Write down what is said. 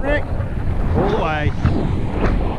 Rick. All the way.